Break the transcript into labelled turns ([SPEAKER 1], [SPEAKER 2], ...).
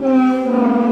[SPEAKER 1] Música